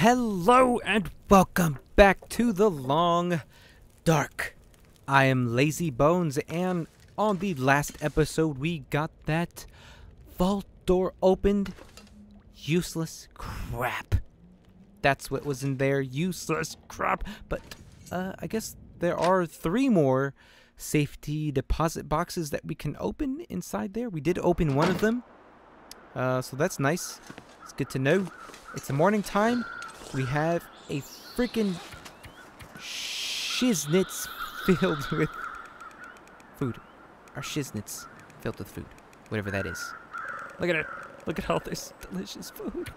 Hello and welcome back to the Long Dark. I am Lazy Bones, and on the last episode, we got that vault door opened. Useless crap. That's what was in there. Useless crap. But uh, I guess there are three more safety deposit boxes that we can open inside there. We did open one of them. Uh, so that's nice. It's good to know. It's the morning time. We have a freaking shiznits filled with food. Our shiznits filled with food. Whatever that is. Look at it. Look at all this delicious food.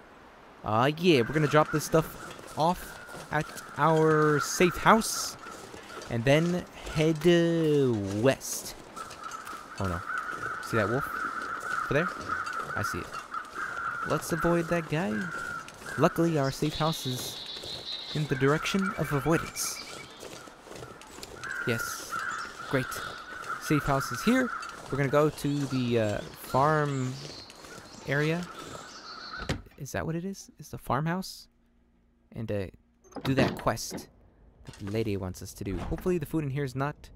Uh, yeah, we're gonna drop this stuff off at our safe house. And then head uh, west. Oh no. See that wolf? Over there? I see it. Let's avoid that guy. Luckily, our safe house is in the direction of avoidance. Yes. Great. Safe house is here. We're gonna go to the uh, farm area. Is that what it is? Is the farmhouse? And uh, do that quest that the lady wants us to do. Hopefully the food in here is not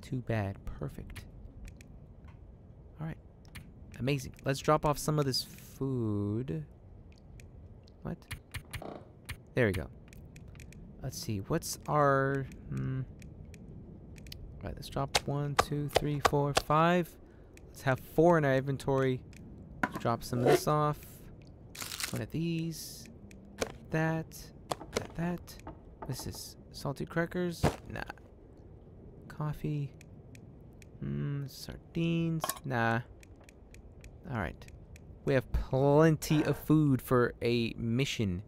too bad. Perfect. Alright. Amazing. Let's drop off some of this food. What? There we go. Let's see. What's our... Hmm. Right, let's drop one, two, three, four, five. Let's have four in our inventory. Let's drop some of this off. One of these. That. That. That. This is salty crackers. Nah. Coffee. Mmm. Sardines. Nah. Alright. We have plenty of food for a mission.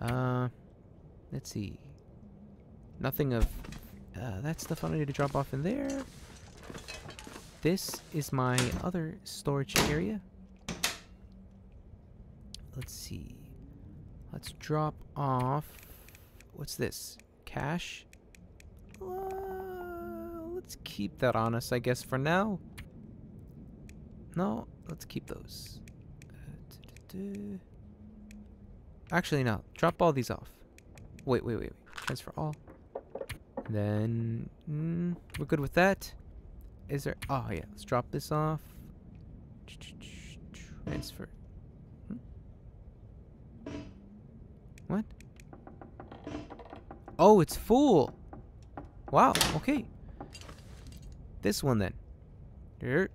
Uh, let's see. Nothing of uh, that stuff I need to drop off in there. This is my other storage area. Let's see. Let's drop off. What's this? Cash? Uh, let's keep that on us, I guess, for now. No, let's keep those. Actually, no. Drop all these off. Wait, wait, wait. wait. Transfer all. Then, mm, we're good with that. Is there... Oh, yeah. Let's drop this off. Transfer. Hmm? What? Oh, it's full. Wow. Okay. This one, then. Here.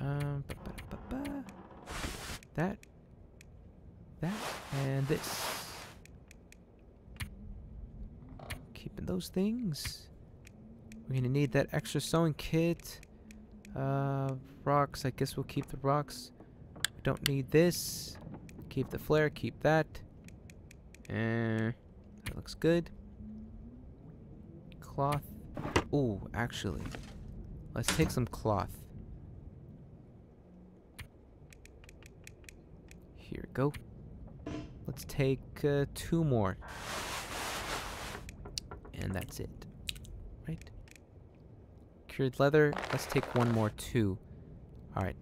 Um, ba -ba -ba. That. That. And this. Keeping those things. We're gonna need that extra sewing kit. Uh, rocks. I guess we'll keep the rocks. We don't need this. Keep the flare. Keep that. And that looks good. Cloth. Oh, actually, let's take some cloth. Here we go. Let's take uh, two more. And that's it. Right? Cured leather. Let's take one more too. Alright.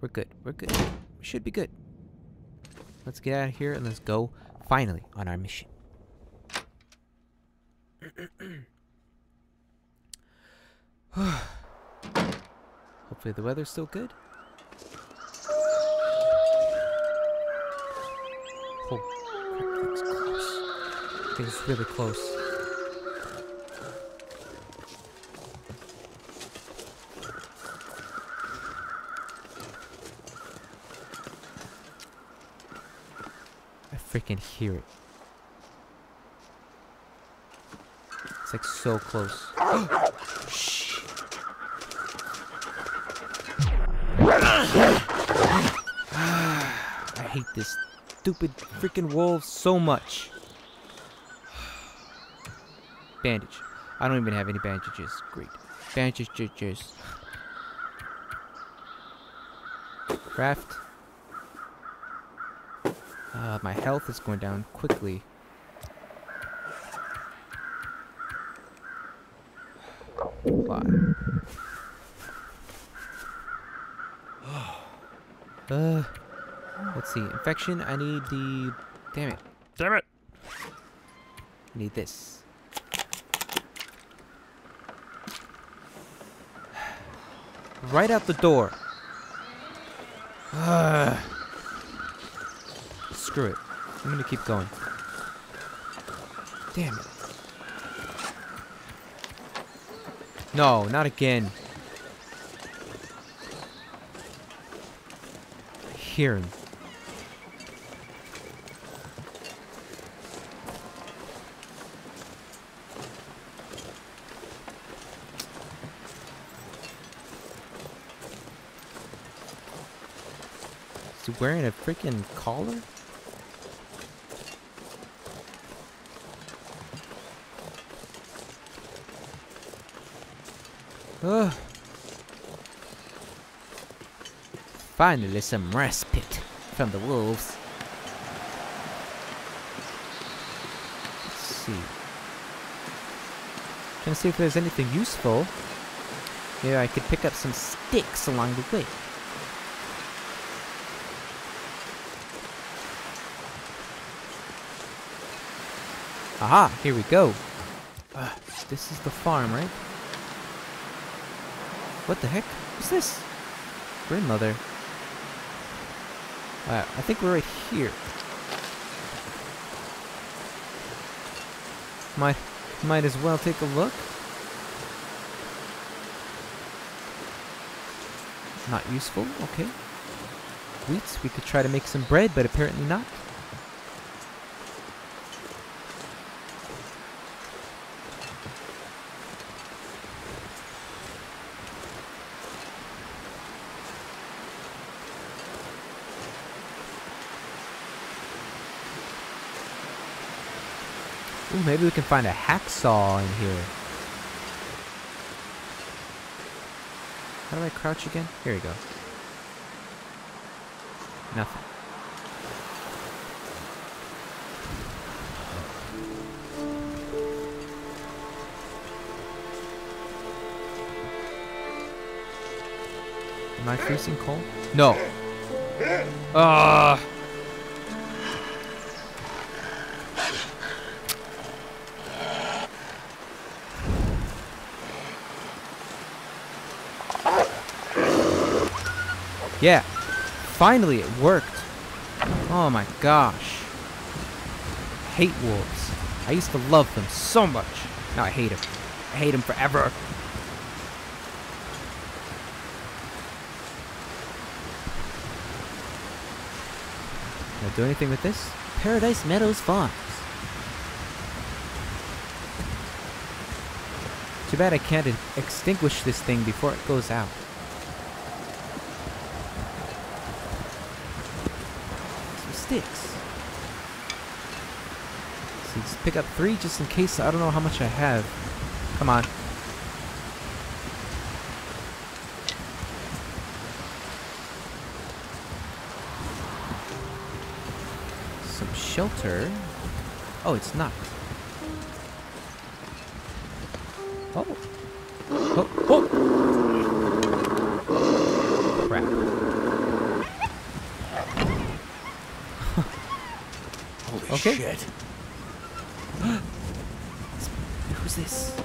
We're good. We're good. We should be good. Let's get out of here and let's go finally on our mission. Hopefully the weather's still good. Oh, that's close. It's really close. I freaking hear it. It's like so close. Shh. I hate this stupid freaking wolves so much. Bandage. I don't even have any bandages. Great. Bandages. Craft. Uh, my health is going down quickly. Why? Uh, Let's see. Infection. I need the. Damn it. Damn it! I need this. Right out the door. Ugh. Screw it. I'm gonna keep going. Damn it. No, not again. I hear him. Is he wearing a freaking collar? Ugh. Finally, some respite from the wolves. Let's see. To see if there's anything useful. Maybe I could pick up some sticks along the way. Aha, here we go. Uh, this is the farm, right? What the heck? What's this? Grandmother. Uh, I think we're right here. Might, might as well take a look. Not useful, okay. Wheats, we could try to make some bread, but apparently not. Maybe we can find a hacksaw in here. How do I crouch again? Here we go. Nothing. Am I freezing cold? No. Ah. Yeah. Finally, it worked. Oh my gosh. I hate wolves. I used to love them so much. Now I hate them. I hate them forever. Can I do anything with this? Paradise Meadows Farms. Too bad I can't extinguish this thing before it goes out. Sticks. So let's pick up three just in case. I don't know how much I have. Come on. Some shelter. Oh, it's not. Holy Okay. shit. Who's this?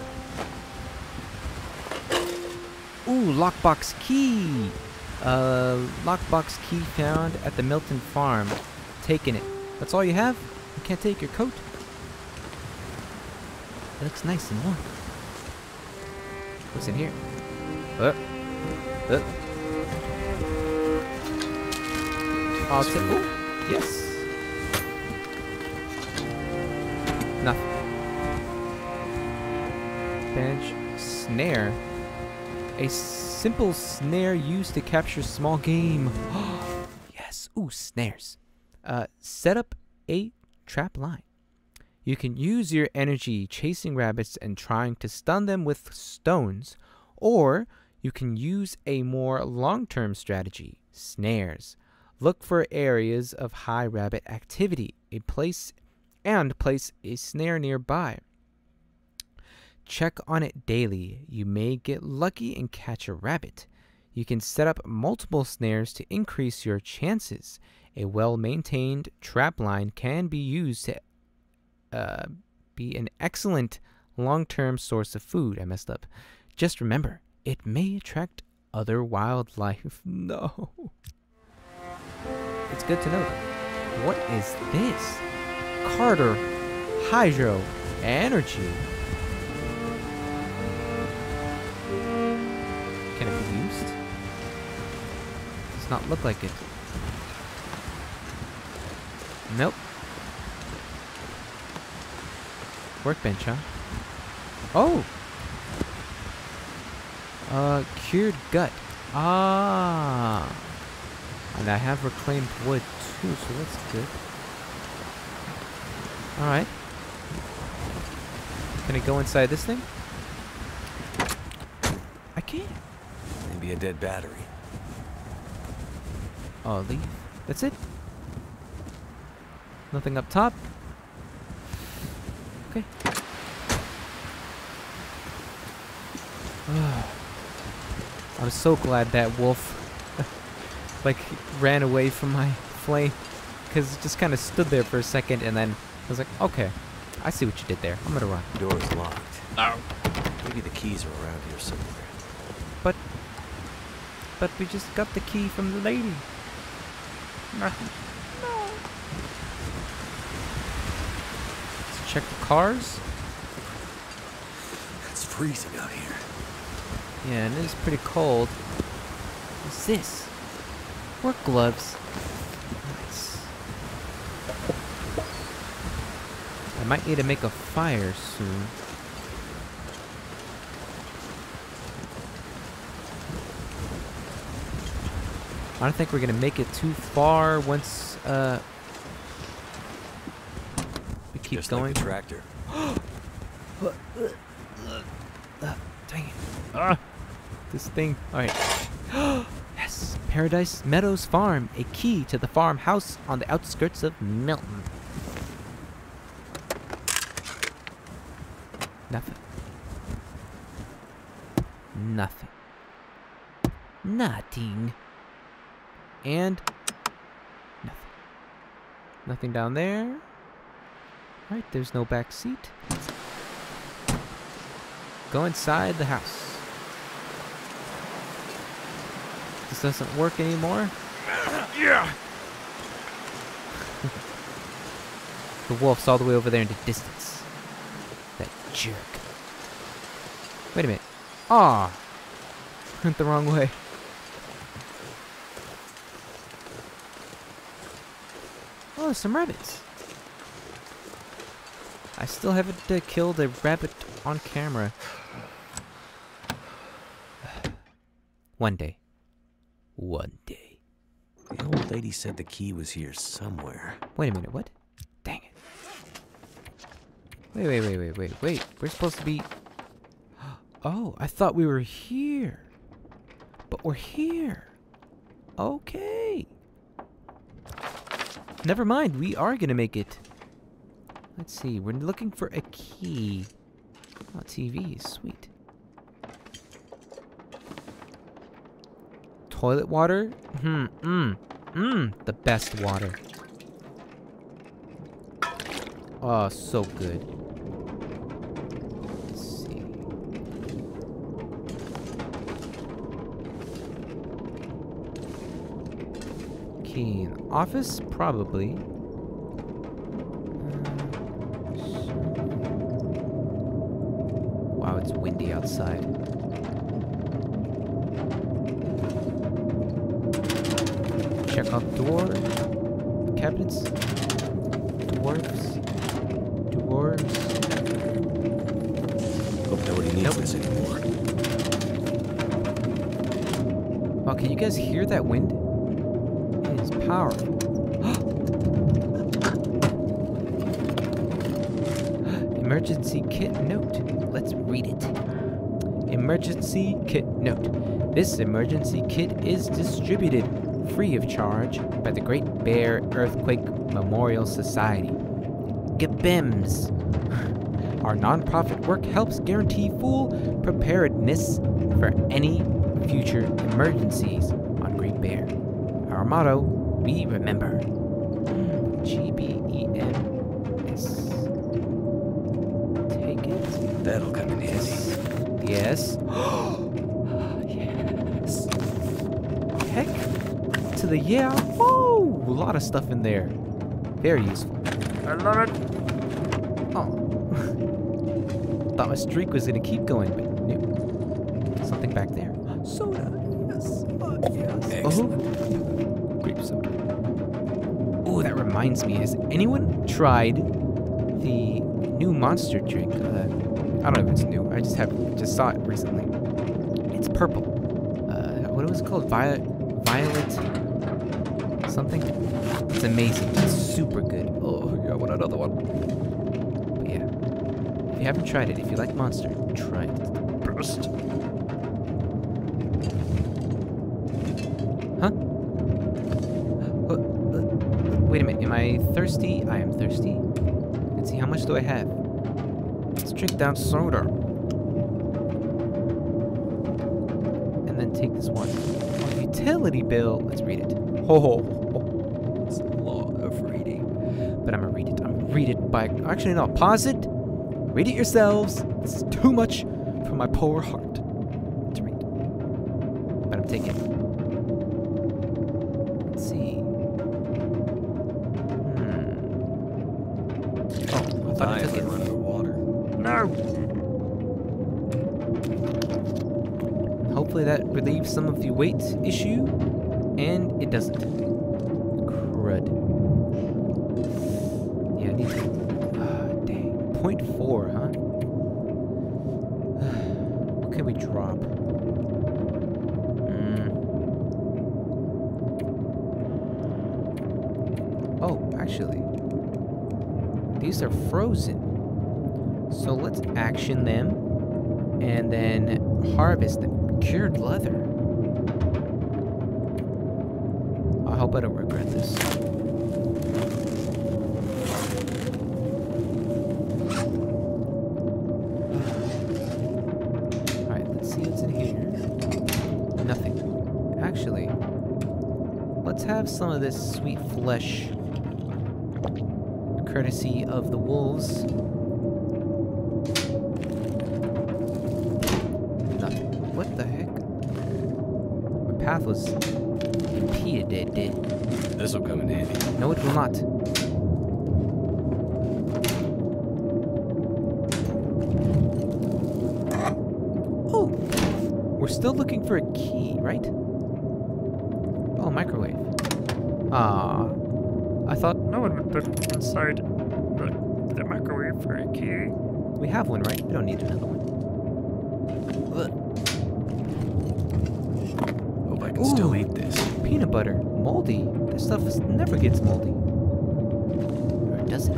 Ooh, lockbox key. Uh, lockbox key found at the Milton farm. Taking it. That's all you have? You can't take your coat? It looks nice and warm. What's in here? Uh, uh. I'll take. Yes. Bench snare. A simple snare used to capture small game. yes. Ooh, snares. Uh, set up a trap line. You can use your energy chasing rabbits and trying to stun them with stones, or you can use a more long term strategy snares. Look for areas of high rabbit activity, a place, and place a snare nearby. Check on it daily. You may get lucky and catch a rabbit. You can set up multiple snares to increase your chances. A well-maintained trap line can be used to uh, be an excellent long-term source of food. I messed up. Just remember, it may attract other wildlife. No. It's good to know. What is this? Carter Hydro Energy. Not look like it. Nope. Workbench, huh? Oh! Uh, cured gut. Ah! And I have reclaimed wood too, so that's good. Alright. Can I go inside this thing? I can't. Maybe a dead battery. Oh, leave. That's it? Nothing up top? Okay. I'm so glad that wolf like ran away from my flame because it just kind of stood there for a second and then I was like, okay, I see what you did there. I'm gonna run. Door's locked. Oh. Maybe the keys are around here somewhere. But, but we just got the key from the lady. No. No. Let's check the cars. It's freezing out here. Yeah, and it is pretty cold. What's this? Work gloves. Nice. I might need to make a fire soon. I don't think we're gonna make it too far once uh we keep Just going. like the tractor. Dang it. Ah, this thing. Alright. yes. Paradise Meadows Farm. A key to the farmhouse on the outskirts of Milton. Nothing. Nothing. Nothing. And nothing. Nothing down there. Right, there's no back seat. Go inside the house. This doesn't work anymore. Yeah. The wolf's all the way over there in the distance. That jerk. Wait a minute. Ah, went the wrong way. Oh, some rabbits. I still haven't uh, killed a rabbit on camera. One day. One day. The old lady said the key was here somewhere. Wait a minute, what? Dang it. Wait, wait, wait, wait, wait, wait. We're supposed to be... Oh, I thought we were here. But we're here. Okay. Never mind, we are gonna make it. Let's see, we're looking for a key. Oh, TV sweet. Toilet water? Hmm, mmm, mmm, the best water. Oh, so good. Let's see. Key in office? Probably. Uh, wow, it's windy outside. Check out door. Cabinets. Dwarves. Dwarves. Hope nobody needs Nope. this anymore. Oh, can you guys hear that wind? Powerful. Emergency kit note. Let's read it. Emergency kit note. This emergency kit is distributed free of charge by the Great Bear Earthquake Memorial Society. GBEMS. Our nonprofit work helps guarantee full preparedness for any future emergencies on Great Bear. Our motto we remember. G B E M S. Take it. That'll come in handy. Yes. yes. Heck to the yeah. Whoa! A lot of stuff in there. Very useful. I love it. Oh. Thought my streak was gonna keep going, but nope. Something back there. Soda. Yes. Oh, yes. Excellent. Oh. Reminds me. Has anyone tried the new monster drink? Uh, I don't know if it's new. I just have just saw it recently. It's purple. Uh, what was it called? Violet, violet, something. It's amazing. It's super good. Oh, yeah, I want another one. But yeah, if you haven't tried it, if you like Monster, try it. Wait a minute. Am I thirsty? I am thirsty. Let's see. How much do I have? Let's drink down soda. And then take this one. Oh, utility bill. Let's read it. Ho ho. ho. It's a lot of reading. But I'm gonna read it. I'm gonna read it by. Actually, no. Pause it. Read it yourselves. This is too much for my poor heart some of the weight issue, and it doesn't. Crud. Yeah, I need to. Ah, dang. Point four, huh? what can we drop? Hmm. Oh, actually, these are frozen. So let's action them and then harvest them. Cured leather. Alright, let's see what's in here. Nothing. Actually, let's have some of this sweet flesh courtesy of the wolves. Nothing. What the heck? My path was impeded. This'll come in handy. No, it will not. Oh! We're still looking for a key, right? Oh, microwave. Ah. I thought No one would put inside the, the microwave for a key. we have one, right? We don't need another one. Ugh. Hope I can still Ooh. eat this. Butter. Moldy. This stuff is, never gets moldy. Or does it?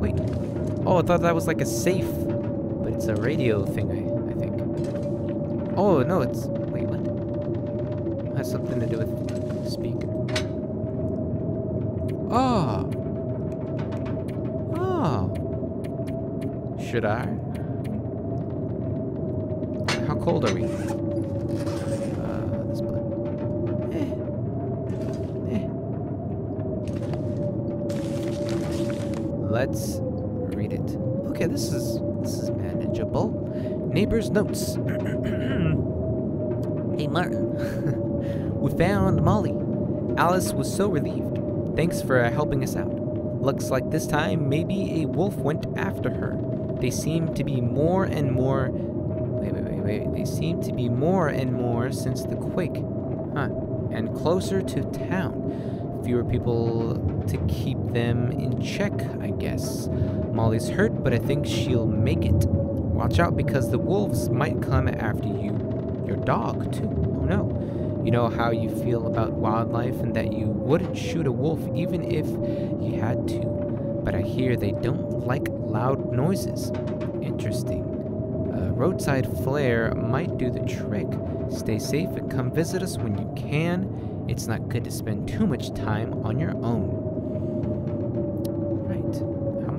Wait. Oh, I thought that was like a safe. But it's a radio thing, I, I think. Oh, no, it's... Wait, what? It has something to do with speaker. Oh. Ah. Oh. Ah. Should I? How cold are we? Let's read it. Okay, this is this is manageable. Neighbor's notes. hey Martin, we found Molly. Alice was so relieved. Thanks for uh, helping us out. Looks like this time maybe a wolf went after her. They seem to be more and more. Wait, wait, wait, wait. They seem to be more and more since the quake. Huh. And closer to town. Fewer people to keep them in check, I guess. Molly's hurt, but I think she'll make it. Watch out because the wolves might come after you. Your dog, too. Oh no. You know how you feel about wildlife and that you wouldn't shoot a wolf even if you had to. But I hear they don't like loud noises. Interesting. A roadside flare might do the trick. Stay safe and come visit us when you can. It's not good to spend too much time on your own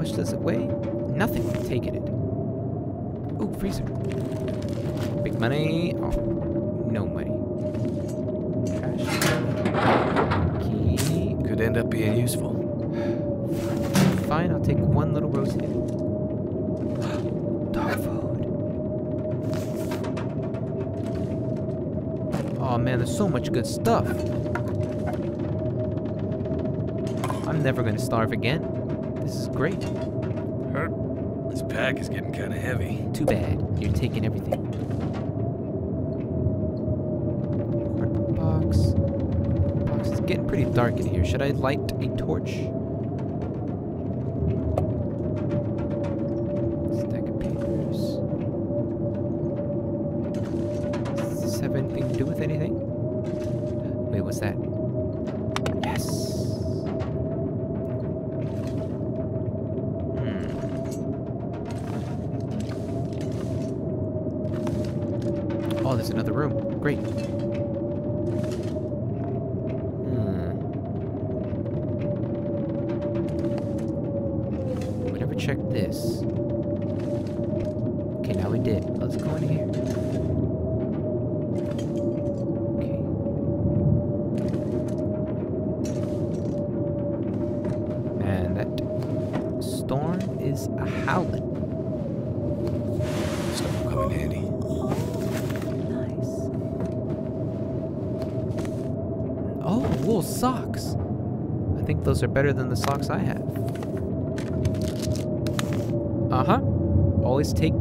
much does it weigh? Nothing. Take it. Ooh, freezer. Big money. Oh, no money. Key. Could end up being useful. Fine, I'll take one little rose here. Dog food. Oh man, there's so much good stuff. I'm never gonna starve again. Great. This pack is getting kind of heavy. Too bad. You're taking everything. Cardboard box. Box. It's getting pretty dark in here. Should I light a torch? Stack of papers. Does this have anything to do with anything? Wait, what's that? Great. Socks. I think those are better than the socks I have. Uh huh. Always take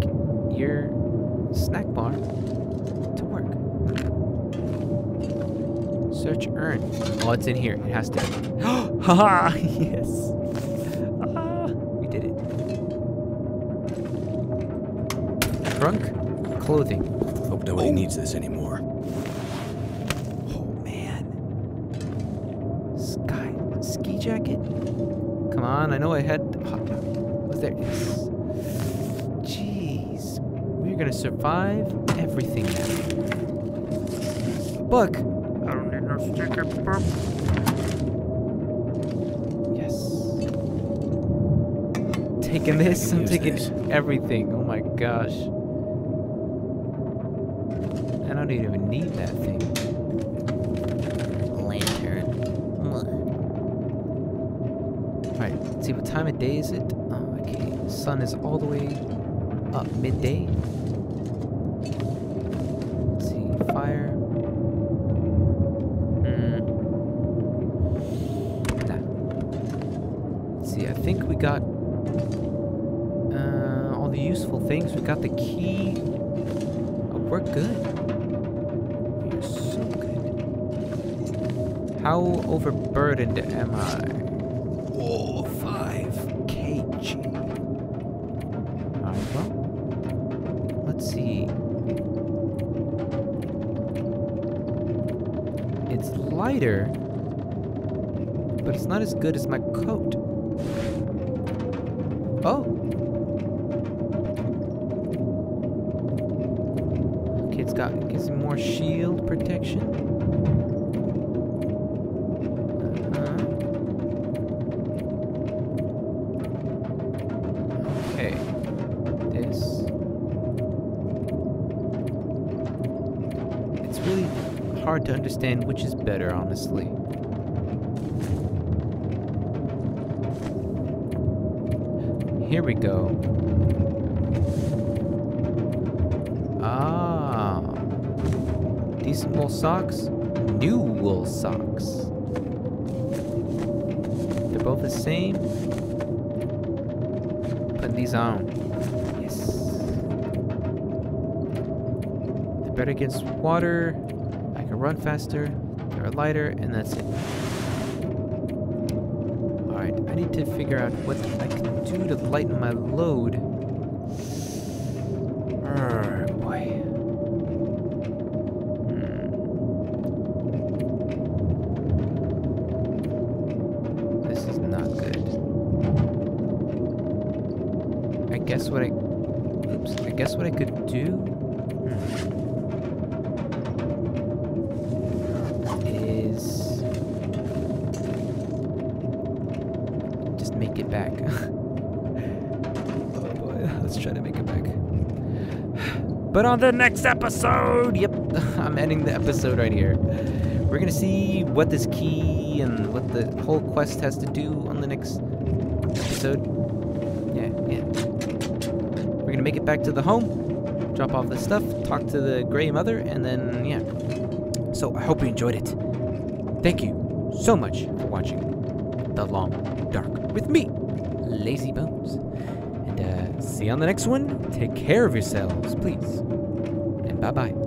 your snack bar to work. Search urn. Oh, it's in here. It has to. Haha! yes. Ah, we did it. Trunk, clothing. Hope nobody needs this anymore. Oh man. Sky ski jacket? Come on, I know I had was there yes. Jeez. We're gonna survive everything now. Book! I don't need no sticker bump. Yes. Taking this, I'm taking this. everything. Oh my gosh. I don't even need that thing. Let's see what time of day is it? Oh, okay. Sun is all the way up midday. Let's see, fire. Hmm. Nah. Let's see, I think we got uh, all the useful things. We got the key. Oh, we're good. We are so good. How overburdened am I? Lighter, but it's not as good as my coat. Oh. Okay, it's got gives me more shield protection. Understand which is better, honestly. Here we go. Ah. Decent wool socks. New wool socks. They're both the same. Putting these on. Yes. They're better against water. Run faster. They're lighter, and that's it. Alright, I need to figure out what I can do to lighten my load. It back. oh boy, let's try to make it back. But on the next episode, yep, I'm ending the episode right here. we're gonna see what this key and what the whole quest has to do on the next episode. Yeah, yeah. We're gonna make it back to the home, drop off the stuff, talk to the Grey Mother, and then yeah. So I hope you enjoyed it. Thank you so much for watching The Long Dark with me, Lazy Bones. And uh, see you on the next one. Take care of yourselves, please. And bye bye.